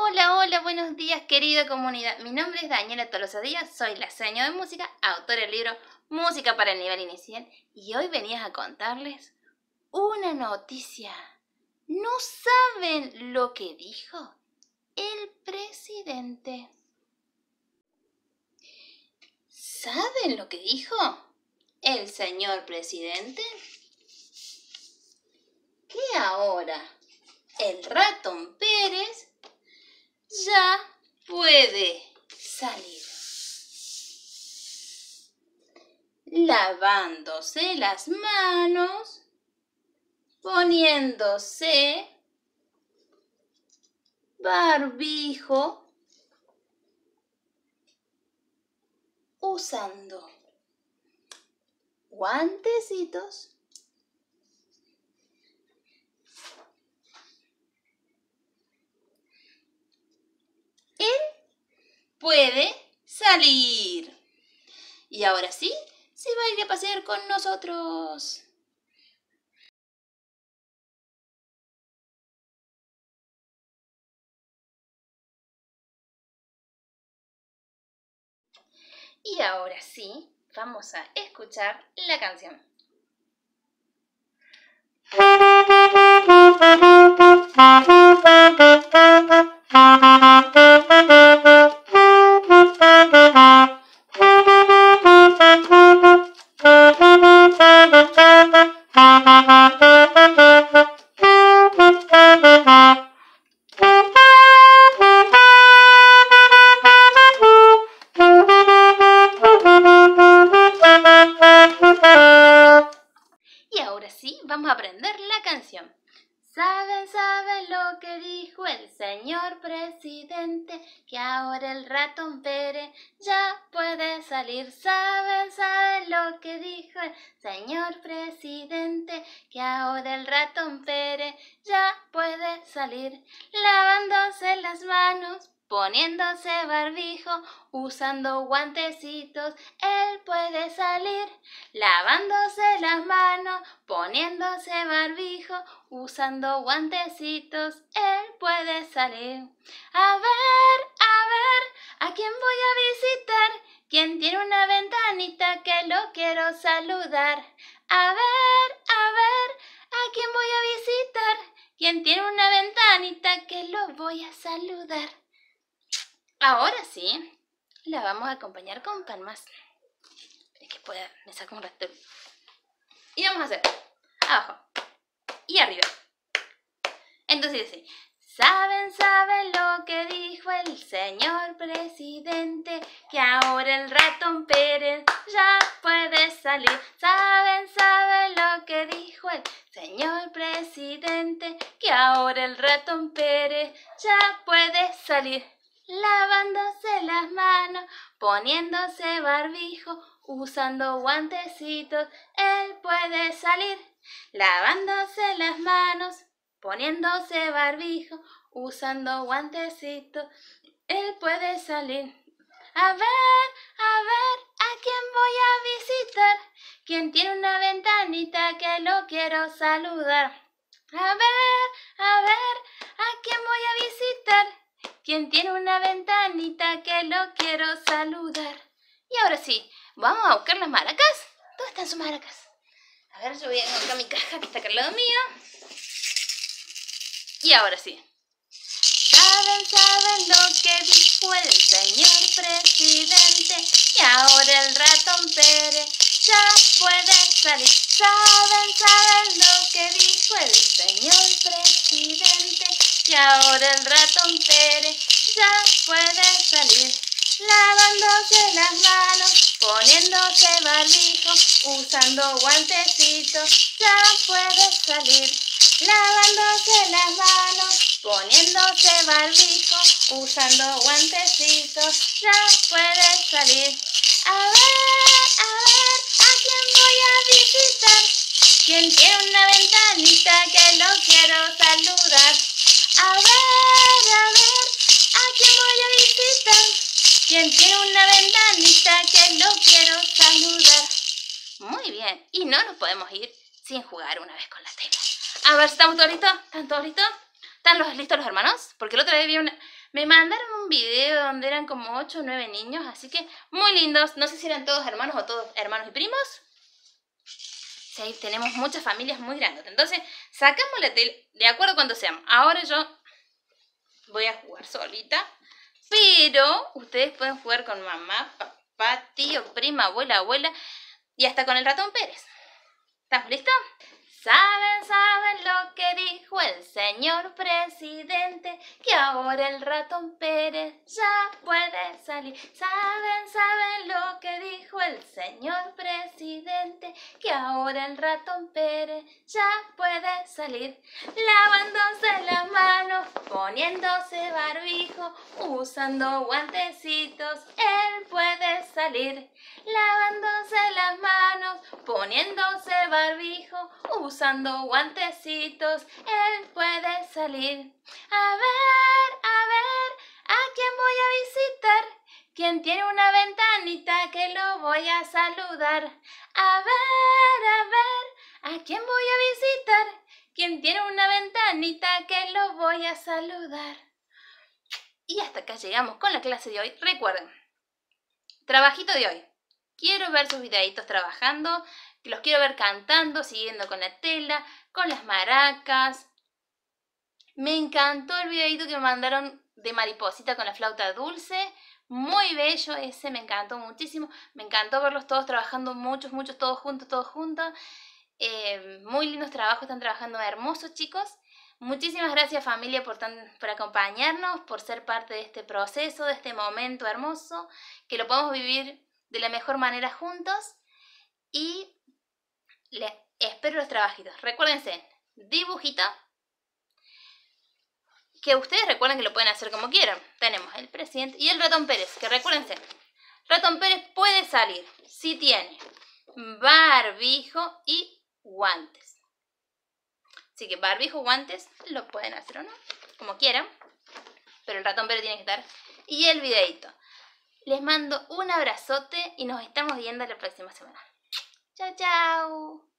Hola, hola, buenos días querida comunidad. Mi nombre es Daniela Tolosa Díaz, soy la seño de música, autora del libro Música para el nivel inicial y hoy venías a contarles una noticia. ¿No saben lo que dijo el presidente? ¿Saben lo que dijo el señor presidente? Que ahora el ratón Pérez ya puede salir. Lavándose las manos, poniéndose barbijo, usando guantecitos puede salir. Y ahora sí, se va a ir a pasear con nosotros. Y ahora sí, vamos a escuchar la canción. Vamos a aprender la canción. Saben, saben lo que dijo el señor presidente, que ahora el ratón Pérez ya puede salir. Saben, saben lo que dijo el señor presidente, que ahora el ratón Pérez ya puede salir. Lavándose las manos, poniéndose barbijo, usando guantecitos, él puede salir, lavándose las manos, poniéndose barbijo, usando guantecitos, él puede salir. A ver, a ver, ¿a quién voy a visitar? ¿Quién tiene una ventanita que lo quiero saludar? A ver, a ver, ¿a quién voy a visitar? ¿Quién tiene una ventanita que lo voy a saludar? Ahora sí, la vamos a acompañar con palmas. Espera que pueda, me saco un rato. Y vamos a hacer abajo y arriba. Entonces dice, saben, saben lo que dijo el señor presidente, que ahora el ratón Pérez ya puede salir. Saben, saben lo que dijo el señor presidente, que ahora el ratón Pérez ya puede salir lavándose las manos, poniéndose barbijo, usando guantecitos, él puede salir. Lavándose las manos, poniéndose barbijo, usando guantecitos, él puede salir. A ver, a ver, ¿a quién voy a visitar? ¿Quién tiene una ventanita que lo quiero saludar? A ver, a ver, ¿a quién voy a visitar? Quien tiene una ventanita que lo quiero saludar. Y ahora sí, vamos a buscar las maracas. ¿Dónde están sus maracas? A ver, yo voy a encontrar mi caja que está acá al lado mío. Y ahora sí. Saben, saben lo que dijo el señor presidente. Y ahora el ratón Pérez ahora el ratón Pérez ya puede salir. Lavándose las manos, poniéndose barbijo, usando guantecitos, ya puede salir. Lavándose las manos, poniéndose barbijo, usando guantecitos, ya puede salir. A ver, a ver, ¿a quién voy a visitar? ¿Quién tiene una ventanita que lo quiero saludar? A ver, a ver, ¿a quién voy a visitar? ¿Quién tiene una ventanita que lo quiero saludar? Muy bien, y no nos podemos ir sin jugar una vez con la tela. A ver, ¿estamos todos listos? ¿Están todos listos? ¿Están los, listos los hermanos? Porque el otro día vi una... Me mandaron un video donde eran como 8 o 9 niños, así que muy lindos. No sé si eran todos hermanos o todos hermanos y primos. Sí, tenemos muchas familias muy grandes. Entonces, sacamos la tele, de acuerdo cuando sean. Ahora yo voy a jugar solita, pero ustedes pueden jugar con mamá, papá, tío, prima, abuela, abuela y hasta con el ratón Pérez. ¿Estamos listos? Saben, saben lo que dijo el señor presidente, que ahora el ratón Pérez ya puede salir. Saben, saben lo que el señor presidente, que ahora el ratón Pérez ya puede salir. Lavándose las manos, poniéndose barbijo, usando guantecitos, él puede salir. Lavándose las manos, poniéndose barbijo, usando guantecitos, él puede salir. A ver, a ver, ¿a quién voy a visitar? ¿Quién tiene una ventanita que lo voy a saludar? A ver, a ver, ¿a quién voy a visitar? ¿Quién tiene una ventanita que lo voy a saludar? Y hasta acá llegamos con la clase de hoy. Recuerden, trabajito de hoy. Quiero ver sus videitos trabajando los quiero ver cantando, siguiendo con la tela, con las maracas. Me encantó el videito que me mandaron de mariposita con la flauta dulce. Muy bello ese, me encantó muchísimo. Me encantó verlos todos trabajando muchos, muchos, todos juntos, todos juntos. Eh, muy lindos trabajos, están trabajando hermosos chicos. Muchísimas gracias familia por, por acompañarnos, por ser parte de este proceso, de este momento hermoso, que lo podemos vivir de la mejor manera juntos. Y espero los trabajitos. Recuérdense, dibujito. Que ustedes recuerden que lo pueden hacer como quieran. Tenemos el presidente y el ratón Pérez. Que recuérdense, ratón Pérez puede salir si tiene barbijo y guantes. Así que barbijo, guantes, lo pueden hacer o no, como quieran. Pero el ratón Pérez tiene que estar. Y el videito. Les mando un abrazote y nos estamos viendo la próxima semana. Chao, chao.